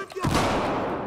Good job!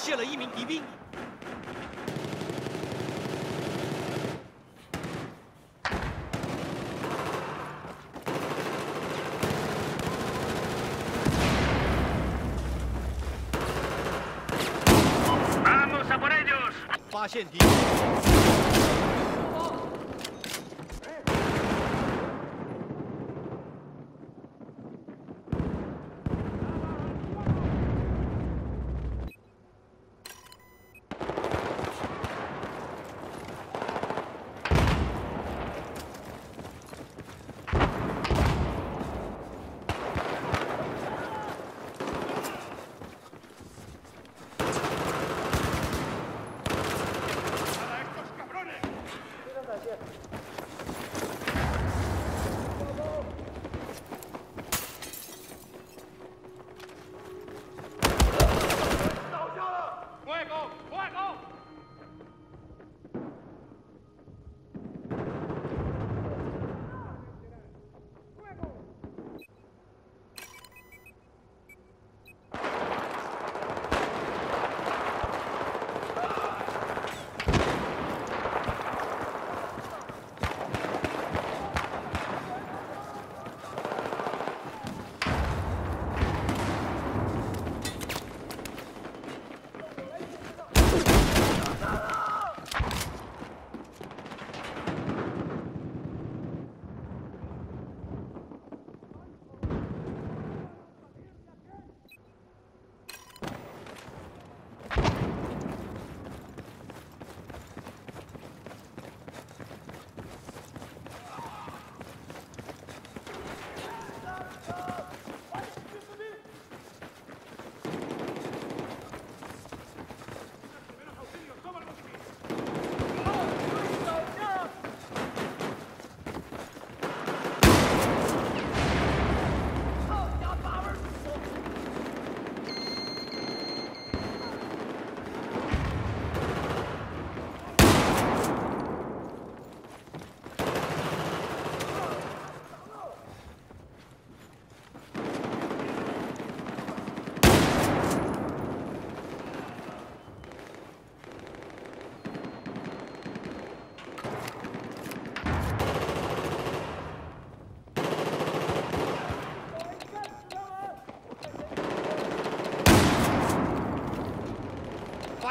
发现了一名敌兵，发现敌人。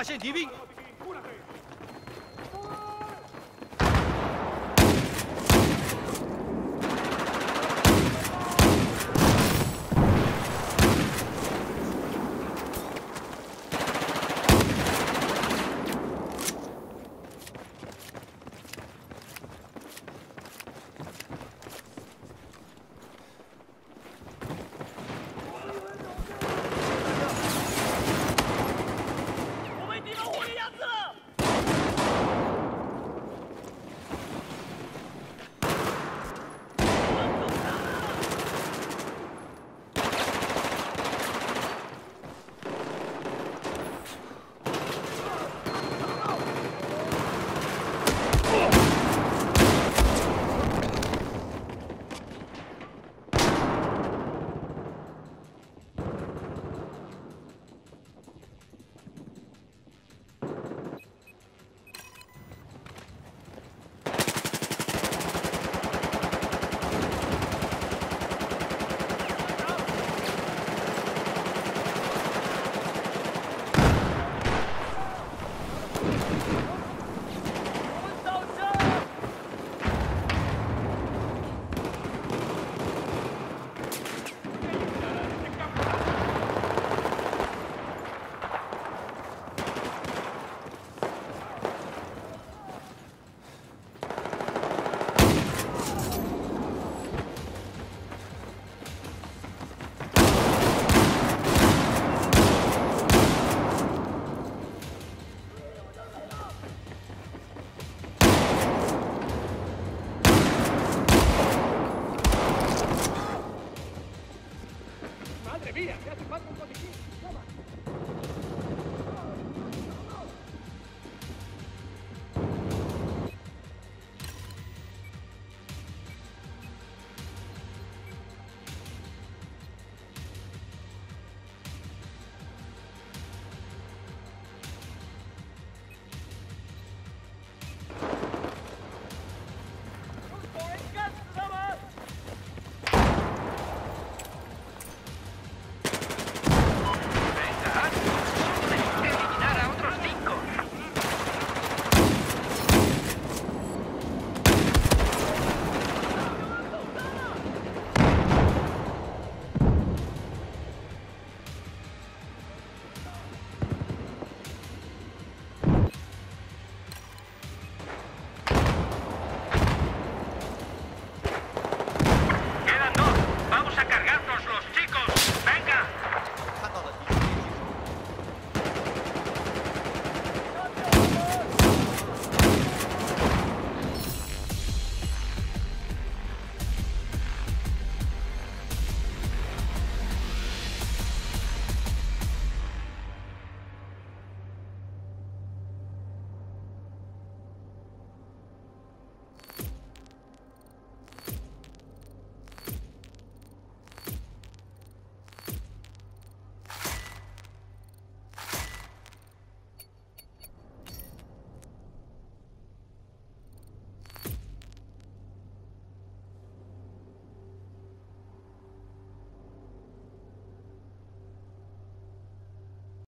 发现敌兵。